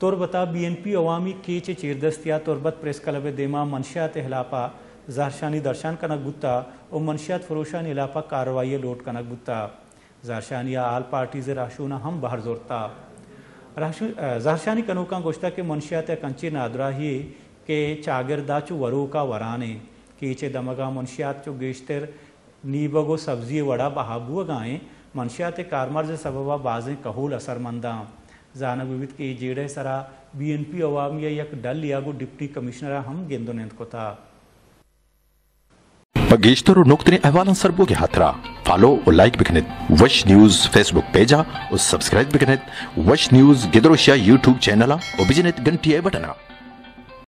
तुरबता BNP अवामी केच चेरदस्तिया तुरबत press club देमा मंशियात हिलापा जारशानी दर्शान कनक गुत्ता और मंशियात फरोशान इलापा कार्रवाई लोट कनक गुत्ता जारशानिया आल पार्टी से राशूना हम बाहर जोरता जारशानी कनूका गोश्ता के मंशियात कंची नादराही के चागिरदा चु वरू का वराने। कीचे दमगा मंशियात चु गेश्तर नीबगो सब्ज़ी वड़ा बहाबुआ गाएँ। मंशियात कारमर्ज सबबा बाजें कहूल असरमंदा। जानक विविध के जेड़े सरा बीएनपी अवामी एक डल या को डिप्टी कमिश्नर हम गेंदो नेंद को था। बगेश्तर और नुक्त अहवाल अंसर बोगे हाथरा। फॉलो और लाइक बिखनित वश न्यूज़ फेसबुक पेजा और सब्सक्राइब बिखनित वश न्यूज़ गिदरोशिया यूट्यूब चैनल और बिजनित घंटिया बटना।